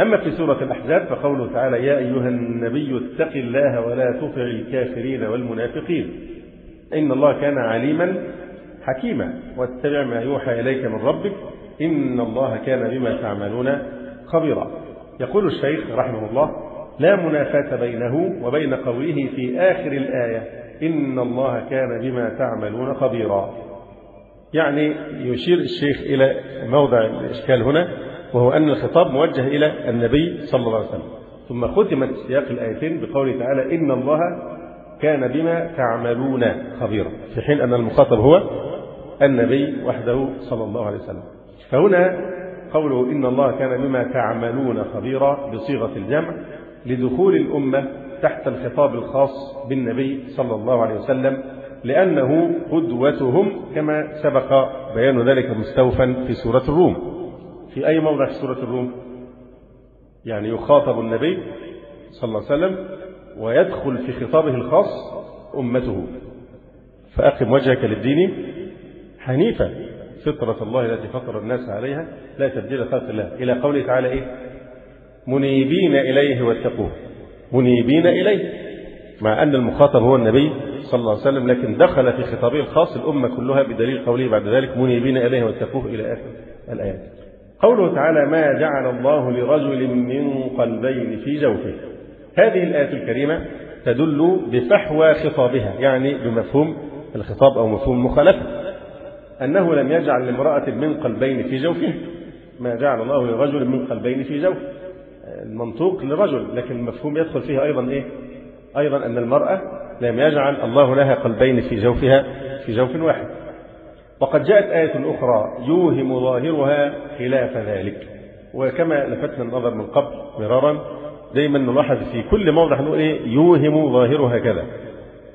أما في سورة الأحزاب فقوله تعالى يا أيها النبي اتق الله ولا تطع الكافرين والمنافقين. إن الله كان عليما حكيما. واتبع ما يوحى إليك من ربك. إن الله كان بما تعملون خبيرا. يقول الشيخ رحمه الله لا منافاة بينه وبين قوله في آخر الآية إن الله كان بما تعملون خبيرا. يعني يشير الشيخ إلى موضع الإشكال هنا. وهو أن الخطاب موجه إلى النبي صلى الله عليه وسلم. ثم ختمت سياق الآيتين بقوله تعالى إن الله كان بما تعملون خبيرا. في حين أن المخاطب هو النبي وحده صلى الله عليه وسلم. فهنا قوله إن الله كان بما تعملون خبيرا بصيغة الجمع لدخول الأمة تحت الخطاب الخاص بالنبي صلى الله عليه وسلم لأنه قدوتهم كما سبق بيان ذلك مستوفا في سورة الروم. في أي موضع في سورة الروم. يعني يخاطب النبي صلى الله عليه وسلم ويدخل في خطابه الخاص أمته. فأقم وجهك للدين حنيفا. فطرة الله التي فطر الناس عليها لا تبديل خلق الله. إلى قوله تعالى إيه؟ منيبين إليه واتقوه. منيبين إليه. مع أن المخاطب هو النبي صلى الله عليه وسلم لكن دخل في خطابه الخاص الأمة كلها بدليل قوله بعد ذلك منيبين إليه واتقوه إلى آخر الآيات. قوله تعالى ما جعل الله لرجل من قلبين في جوفه. هذه الآية الكريمة تدل بفحوى خطابها يعني بمفهوم الخطاب أو مفهوم المخالفة أنه لم يجعل لامرأة من قلبين في جوفه. ما جعل الله لرجل من قلبين في جوفه. المنطوق لرجل لكن المفهوم يدخل فيه أيضا إيه؟ أيضا أن المرأة لم يجعل الله لها قلبين في جوفها في جوف واحد. وقد جاءت آية أخرى يوهم ظاهرها خلاف ذلك. وكما لفتنا النظر من قبل مرارا دايما نلاحظ في كل موضع نقول إيه؟ يوهم ظاهرها كذا.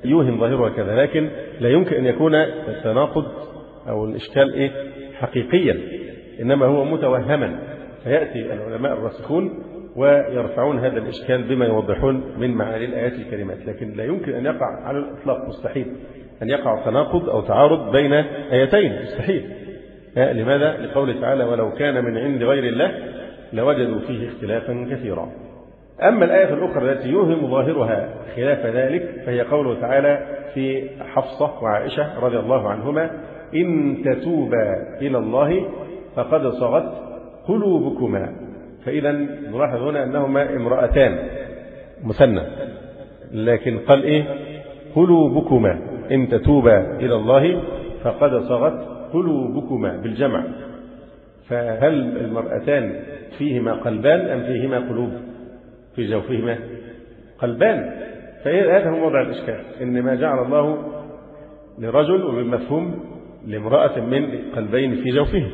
يوهم ظاهرها كذا لكن لا يمكن أن يكون التناقض أو الإشكال إيه؟ حقيقيا إنما هو متوهما. فيأتي العلماء الراسخون ويرفعون هذا الإشكال بما يوضحون من معاني الآيات الكريمات لكن لا يمكن أن يقع على الإطلاق مستحيل. أن يقع تناقض أو تعارض بين آيتين. مستحيل. لماذا؟ لقوله تعالى ولو كان من عند غير الله لوجدوا فيه اختلافا كثيرا. أما الآية الأخرى التي يوهم ظاهرها خلاف ذلك فهي قوله تعالى في حفصة وعائشة رضي الله عنهما إن تتوبا إلى الله فقد صغت قلوبكما. فإذا نلاحظ هنا أنهما امرأتان مثنى لكن قال إيه؟ قلوبكما. إن تتوبا إلى الله فقد صغت قلوبكما بالجمع. فهل المرأتان فيهما قلبان أم فيهما قلوب؟ في جوفهما قلبان. فهذا هو موضع الإشكال. إن ما جعل الله لرجل وبمفهوم لامرأة من قلبين في جوفه.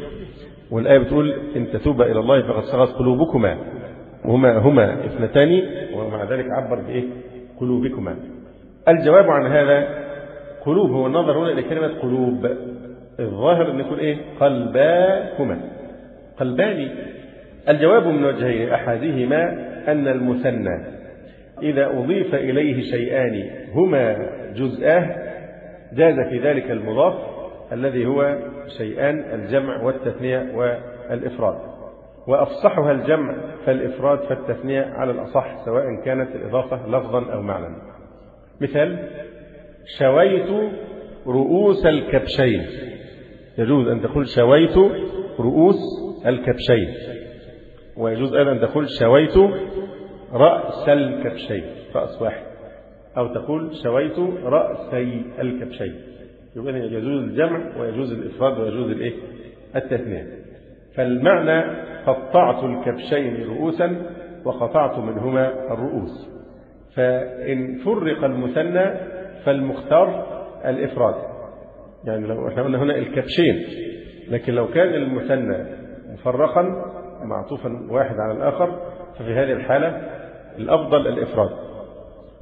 والآية بتقول إن تتوبا إلى الله فقد صغت قلوبكما. وهما هما اثنتان ومع ذلك عبر بإيه؟ قلوبكما. الجواب عن هذا قلوب هو النظر هنا إلى كلمة قلوب. الظاهر أن يكون إيه؟ قلباكما. قلبان. الجواب من وجهين أحدهما أن المثنى. إذا أضيف إليه شيئان هما جزءاه جاز في ذلك المضاف الذي هو شيئان الجمع والتثنية والإفراد. وأفصحها الجمع فالإفراد فالتثنية على الأصح سواء كانت الإضافة لفظا أو معنى مثال شويت رؤوس الكبشين. يجوز أن تقول شويت رؤوس الكبشين. ويجوز أيضا أن تقول شويت رأس الكبشين. رأس واحد. أو تقول شويت رأسي الكبشين. يبقى يجوز الجمع ويجوز الإفراد ويجوز الإيه؟ التثنية. فالمعنى قطعت الكبشين رؤوسا وقطعت منهما الرؤوس. فإن فرق المثنى فالمختار الإفراد. يعني لو إحنا قلنا هنا الكبشين لكن لو كان المثنى مفرقا معطوفا واحد على الآخر ففي هذه الحالة الأفضل الإفراد.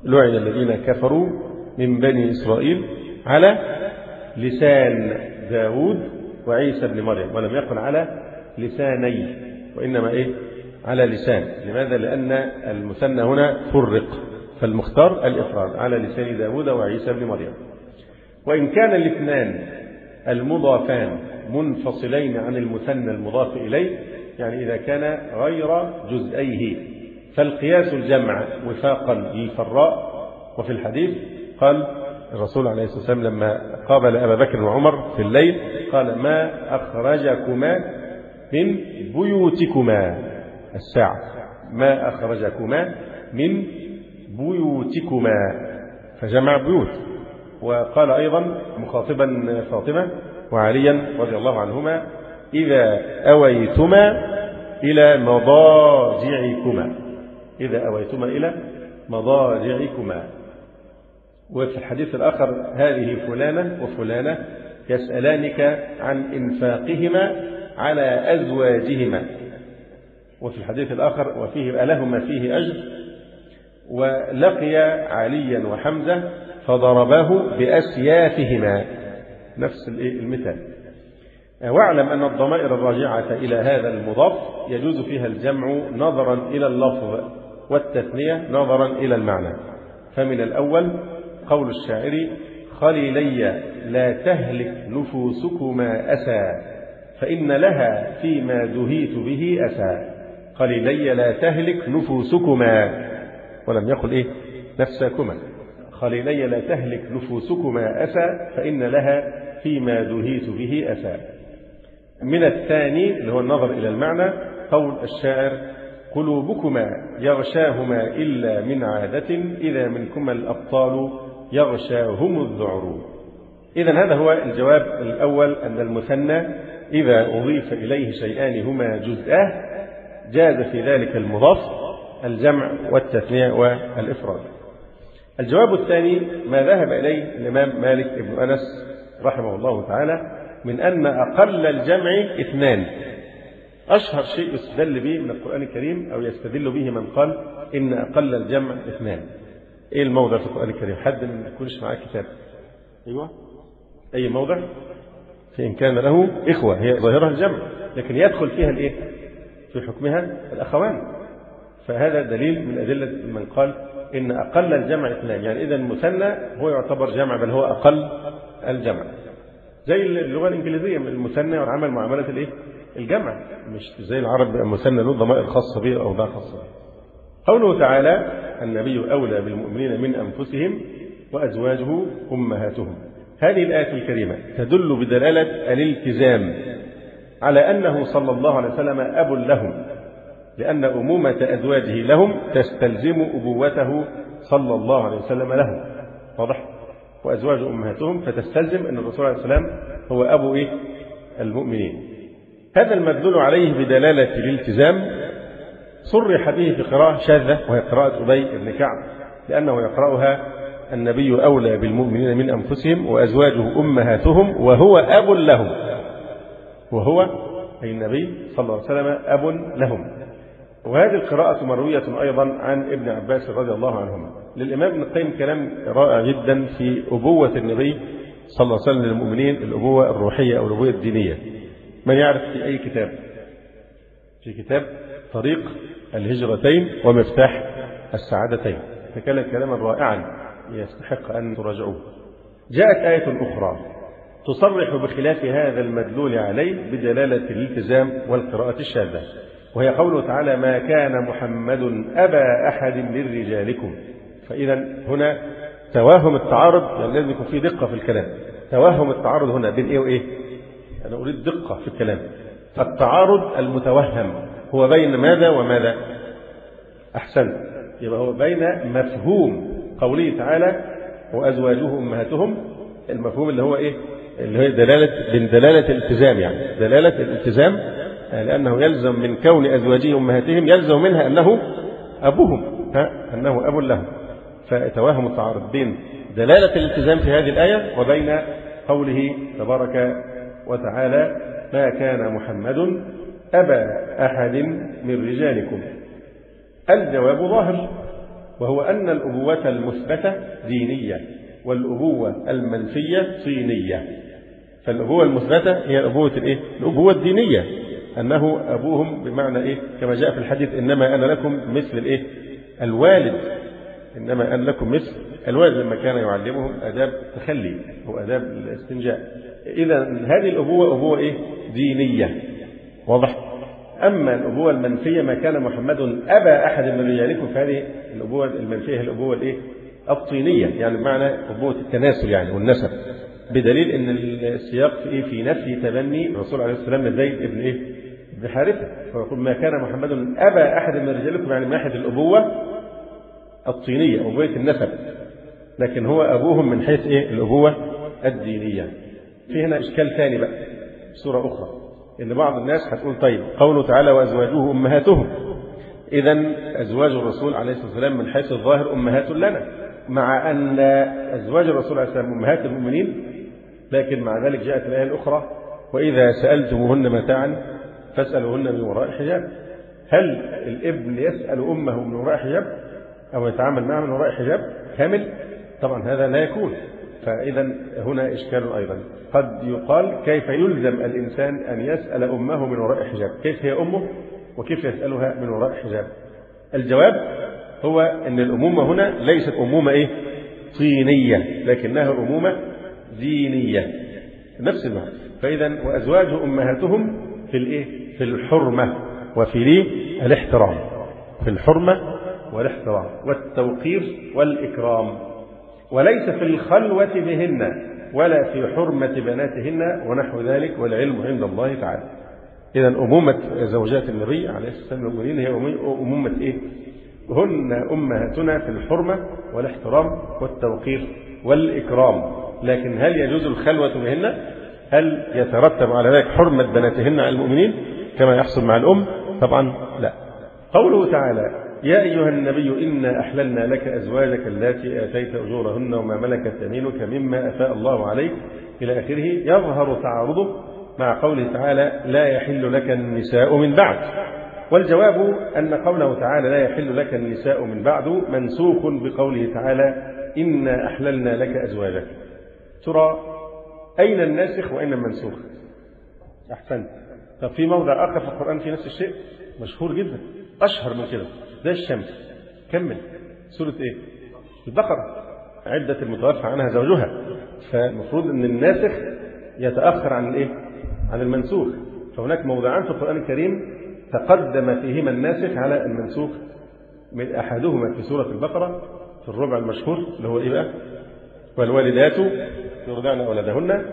لعن الذين كفروا من بني إسرائيل على لسان داود وعيسى بن مريم ولم يكن على لساني وإنما إيه؟ على لسان. لماذا؟ لأن المثنى هنا فرق. فالمختار الإفراد على لسان داود وعيسى بن مريم. وإن كان الاثنان المضافان منفصلين عن المثنى المضاف إليه يعني إذا كان غير جزئيه. فالقياس الجمع وفاقا للفراء. وفي الحديث قال الرسول عليه الصلاة والسلام لما قابل أبا بكر وعمر في الليل قال ما أخرجكما من بيوتكما. الساعة ما أخرجكما من بيوتكما. فجمع بيوت. وقال أيضا مخاطبا فاطمة وعليا رضي الله عنهما إذا أويتما إلى مضاجعكما. إذا أويتما إلى مضاجعكما. وفي الحديث الآخر هذه فلانة وفلانة يسألانك عن إنفاقهما على أزواجهما. وفي الحديث الآخر وفيه ألهما فيه أجر ولقي عليا وحمزة فضرباه بأسيافهما. نفس المثال. واعلم أن الضمائر الراجعة إلى هذا المضاف يجوز فيها الجمع نظرا إلى اللفظ والتثنية نظرا إلى المعنى. فمن الأول قول الشاعر خليلي لا تهلك نفوسكما أسى فإن لها فيما دهيت به أسى. خليلي لا تهلك نفوسكما. ولم يقل إيه؟ نفسكما خليلي لا تهلك نفوسكما أسى فإن لها فيما دهيت به أسى. من الثاني اللي هو النظر إلى المعنى قول الشاعر قلوبكما يغشاهما إلا من عادة إذا منكما الأبطال يغشاهم الذعر. إذا هذا هو الجواب الأول أن المثنى إذا أضيف إليه شيئان هما جزءاه جاز في ذلك المضاف. الجمع والتثنية والإفراد. الجواب الثاني ما ذهب إليه الإمام مالك بن أنس رحمه الله تعالى من أن أقل الجمع اثنان. أشهر شيء يستدل به من القرآن الكريم أو يستدل به من قال إن أقل الجمع اثنان. إيه الموضع في القرآن الكريم؟ حد ما يكونش معاه كتاب. أيوة. أي موضع؟ فإن كان له إخوة هي ظاهرها الجمع لكن يدخل فيها الإيه؟ في حكمها الأخوان. فهذا دليل من أدلة من قال إن أقل الجمع اثنان. يعني إذا المثنى هو يعتبر جمع بل هو أقل الجمع. زي اللغة الإنجليزية المثنى عمل معاملة الإيه؟ الجمع. مش زي العرب المثنى له ضمائر خاصة به أو ضمائر خاصة به قوله تعالى النبي أولى بالمؤمنين من أنفسهم وأزواجه أمهاتهم. هذه الآية الكريمة تدل بدلالة الالتزام على أنه صلى الله عليه وسلم أب لهم. لأن أمومة أزواجه لهم تستلزم أبوته صلى الله عليه وسلم لهم. واضح؟ وأزواج أمهاتهم فتستلزم أن الرسول عليه السلام هو أبو إيه؟ المؤمنين. هذا المدلول عليه بدلالة الالتزام. صرح به في قراءة شاذة وهي قراءة أبي بن كعب لأنه يقرأها النبي أولى بالمؤمنين من أنفسهم وأزواجه أمهاتهم وهو أب لهم. وهو أي النبي صلى الله عليه وسلم أب لهم. وهذه القراءة مروية أيضا عن ابن عباس رضي الله عنهما. للإمام ابن القيم كلام رائع جدا في أبوة النبي صلى الله عليه وسلم للمؤمنين الأبوة الروحية أو الأبوة الدينية. من يعرف في أي كتاب؟ في كتاب طريق الهجرتين ومفتاح السعادتين. تكلم كلاما رائعا يستحق أن تراجعوه. جاءت آية أخرى. تصرح بخلاف هذا المدلول عليه بدلالة الالتزام والقراءة الشاذة. وهي قوله تعالى ما كان محمد أبا أحد من رجالكم فإذا هنا توهم التعارض يعني لازم يكون في دقة في الكلام. توهم التعارض هنا بين إيه وإيه؟ أنا أريد دقة في الكلام. التعارض المتوهم هو بين ماذا وماذا؟ أحسن. يبقى هو بين مفهوم قوله تعالى وأزواجه أمهاتهم المفهوم اللي هو إيه؟ اللي هي دلالة من دلالة الالتزام يعني. دلالة الالتزام لأنه يلزم من كون أزواجه أمهاتهم يلزم منها أنه أبوهم ها أنه أب لهم. فتوهم التعارض بين دلالة الالتزام في هذه الآية وبين قوله تبارك وتعالى ما كان محمد أبا أحد من رجالكم. الجواب ظاهر وهو أن الأبوة المثبتة دينية والأبوة المنفية صينية. فالأبوة المثبتة هي الأبوة الإيه؟ الأبوة الدينية. أنه أبوهم بمعنى إيه؟ كما جاء في الحديث إنما أنا لكم مثل الإيه؟ الوالد. إنما أنا لكم مثل الوالد لما كان يعلمهم آداب التخلي أو آداب الاستنجاء. إذا هذه الأبوة أبوة إيه؟ دينية. واضح؟ أما الأبوة المنفية ما كان محمد أبا أحد من رجالكم فهذه الأبوة المنفية هي الأبوة الإيه؟ الطينية. يعني بمعنى أبوة التناسل يعني والنسب. بدليل أن السياق في إيه؟ في نفي تبني الرسول عليه الصلاة والسلام لزيد ابن إيه؟ ابن حارثة فيقول ما كان محمد أبا أحد من رجالكم يعني من ناحية الأبوة الطينية أبوة النسب لكن هو أبوهم من حيث إيه؟ الأبوة الدينية في هنا إشكال ثاني بقى صورة أخرى إن بعض الناس هتقول طيب قوله تعالى وأزواجه أمهاتهم إذا أزواج الرسول عليه الصلاة والسلام من حيث الظاهر أمهات لنا مع أن أزواج الرسول عليه الصلاة والسلام أمهات المؤمنين لكن مع ذلك جاءت الآية الأخرى وإذا سألتموهن متاعا فاسألوهن من وراء حجاب هل الابن يسأل أمه من وراء حجاب أو يتعامل معها من وراء حجاب كامل. طبعا هذا لا يكون. فإذا هنا إشكال أيضا. قد يقال كيف يلزم الإنسان أن يسأل أمه من وراء حجاب كيف هي أمه وكيف يسألها من وراء حجاب الجواب هو أن الأمومة هنا ليست أمومة إيه؟ طينية لكنها أمومة دينية. نفس المعنى فإذا وأزواج أمهاتهم في الإيه؟ في الحرمة وفي الاحترام. في الحرمة والاحترام والتوقير والإكرام. وليس في الخلوة بهن ولا في حرمة بناتهن ونحو ذلك والعلم عند الله تعالى. إذا أمومة زوجات النبي عليه الصلاة والسلام هي أمومة إيه؟ هن أمهاتنا في الحرمة والاحترام والتوقير والإكرام. لكن هل يجوز الخلوة بهن؟ هل يترتب على ذلك حرمة بناتهن على المؤمنين؟ كما يحصل مع الأم؟ طبعا لا. قوله تعالى يا أيها النبي إنا أحللنا لك أزواجك التي آتيت أجورهن وما ملكت يمينك مما أفاء الله عليك. إلى آخره يظهر تعارضه مع قوله تعالى لا يحل لك النساء من بعد. والجواب أن قوله تعالى لا يحل لك النساء من بعد منسوخ بقوله تعالى إنا أحللنا لك أزواجك. ترى أين الناسخ وأين المنسوخ؟ أحسنت. طب في موضع آخر في القرآن في نفس الشيء؟ مشهور جدا. أشهر من كده. زي الشمس. كمل. سورة إيه؟ البقرة. عدة المتوفى عنها زوجها. فالمفروض أن الناسخ يتأخر عن الإيه؟ عن المنسوخ. فهناك موضعان في القرآن الكريم تقدم فيهما الناسخ على المنسوخ من أحدهما في سورة البقرة في الربع المشهور اللي هو إيه بقى؟ والوالدات يرضعن أولادهن.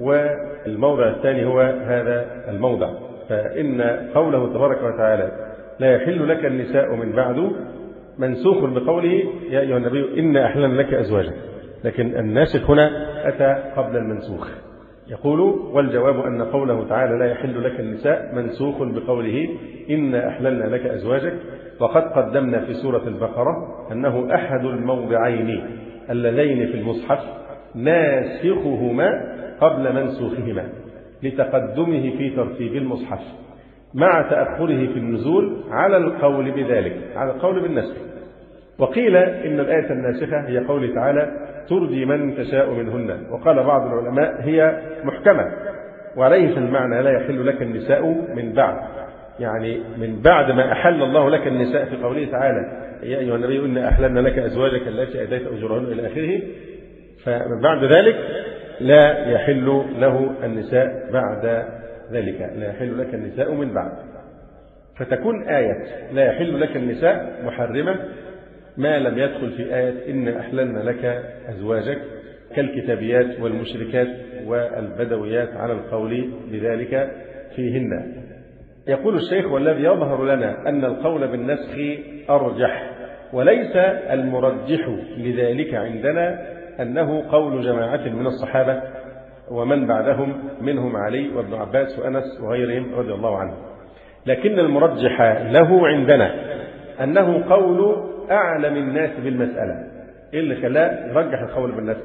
والموضع الثاني هو هذا الموضع. فإن قوله تبارك وتعالى لا يحل لك النساء من بعد منسوخ بقوله يا أيها النبي إنا أحللنا لك أزواجك. لكن الناسخ هنا أتى قبل المنسوخ. يقول والجواب أن قوله تعالى لا يحل لك النساء منسوخ بقوله إنا أحللنا لك أزواجك. وقد قدمنا في سورة البقرة أنه أحد الموضعين اللذين في المصحف ناسخهما قبل منسوخهما لتقدمه في ترتيب المصحف مع تأخره في النزول على القول بذلك على القول بالنسخ. وقيل إن الآية الناسخة هي قوله تعالى ترجي من تشاء منهن وقال بعض العلماء هي محكمة وعليه المعنى لا يحل لك النساء من بعد يعني من بعد ما أحل الله لك النساء في قوله تعالى يا أيها النبي إنا أحللنا لك أزواجك التي أديت أجورهن إلى آخره فمن بعد ذلك لا يحل له النساء بعد ذلك. لا يحل لك النساء من بعد. فتكون آية لا يحل لك النساء محرمة. ما لم يدخل في آية إن أحللنا لك أزواجك كالكتابيات والمشركات والبدويات على القول بذلك فيهن. يقول الشيخ والذي يظهر لنا أن القول بالنسخ أرجح وليس المرجح لذلك عندنا أنه قول جماعة من الصحابة ومن بعدهم منهم علي وابن عباس وأنس وغيرهم رضي الله عنهم لكن المرجح له عندنا أنه قول أعلم الناس بالمسألة. إيه اللي خلاه يرجح القول بالناس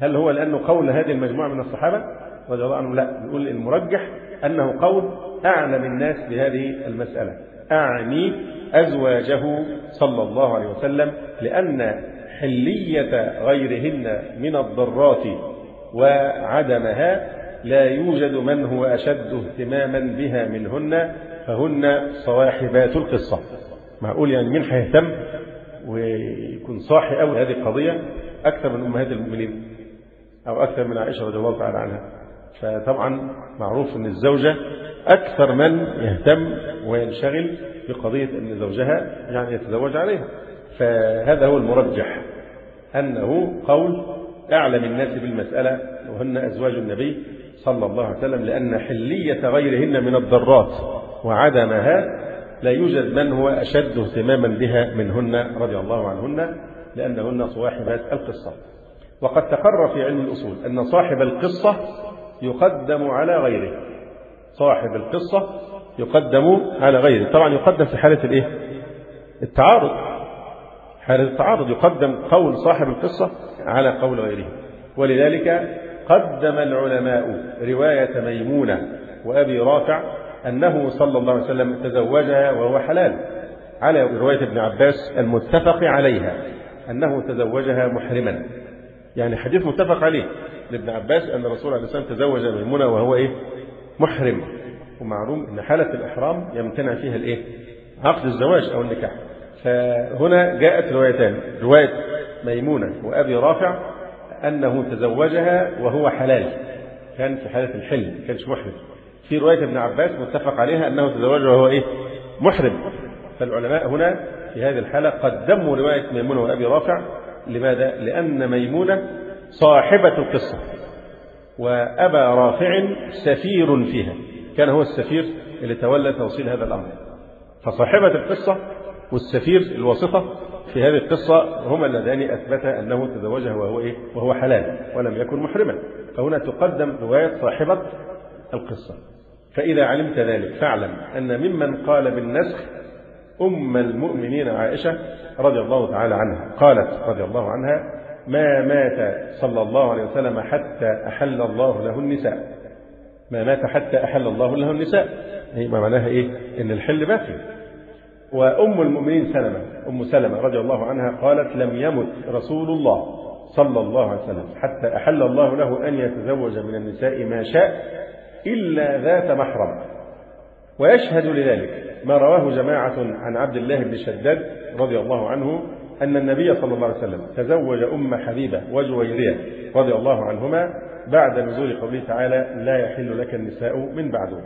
هل هو لأنه قول هذه المجموعة من الصحابة؟ رضي الله عنهم لا. نقول المرجح أنه قول أعلم الناس بهذه المسألة. أعني أزواجه صلى الله عليه وسلم لأن حلية غيرهن من الضرات وعدمها لا يوجد من هو أشد اهتماما بها منهن فهن صواحبات القصة. معقول يعني مين هيهتم ويكون صاحي قوي هذه القضية؟ أكثر من أمهات المؤمنين أو أكثر من عائشة رضي الله تعالى عنها. فطبعا معروف أن الزوجة أكثر من يهتم وينشغل بقضية أن زوجها يعني يتزوج عليها. فهذا هو المرجح. أنه قول أعلم الناس بالمسألة وهن أزواج النبي صلى الله عليه وسلم لأن حلية غيرهن من الضرات وعدمها لا يوجد من هو أشد اهتماما بها منهن رضي الله عنهن لأنهن صواحبات القصة. وقد تقرر في علم الأصول أن صاحب القصة يقدم على غيره. صاحب القصة يقدم على غيره. طبعا يقدم في حالة الإيه؟ التعارض. حالة التعارض يقدم قول صاحب القصة على قول غيره. ولذلك قدم العلماء رواية ميمونة وأبي رافع أنه صلى الله عليه وسلم تزوجها وهو حلال على رواية ابن عباس المتفق عليها أنه تزوجها محرما. يعني حديث متفق عليه لابن عباس أن الرسول عليه الصلاة والسلام تزوج ميمونة وهو إيه؟ محرم. ومعلوم أن حالة الإحرام يمتنع فيها الإيه؟ عقد الزواج أو النكاح. فهنا جاءت روايتان. رواية ميمونة وأبي رافع أنه تزوجها وهو حلال. كان في حالة الحل ما كانش محرم. في رواية ابن عباس متفق عليها أنه تزوجها وهو إيه؟ محرم. فالعلماء هنا في هذه الحالة قدموا رواية ميمونة وأبي رافع. لماذا؟ لأن ميمونة صاحبة القصة. وأبا رافع سفير فيها. كان هو السفير اللي تولى توصيل هذا الأمر. فصاحبة القصة والسفير الواسطة في هذه القصة هما اللذان أثبتا أنه تزوجها وهو إيه؟ وهو حلال ولم يكن محرما. فهنا تقدم رواية صاحبة القصة. فإذا علمت ذلك فاعلم أن ممن قال بالنسخ أم المؤمنين عائشة رضي الله تعالى عنها قالت رضي الله عنها ما مات صلى الله عليه وسلم حتى أحل الله له النساء. ما مات حتى أحل الله له النساء. هي ما معناها إيه؟ إن الحل باقي وأم المؤمنين سلمة أم سلمة رضي الله عنها قالت لم يمت رسول الله صلى الله عليه وسلم حتى أحل الله له أن يتزوج من النساء ما شاء إلا ذات محرم. ويشهد لذلك ما رواه جماعة عن عبد الله بن شداد رضي الله عنه أن النبي صلى الله عليه وسلم تزوج أم حبيبة وجويرية رضي الله عنهما بعد نزول قوله تعالى لا يحل لك النساء من بعده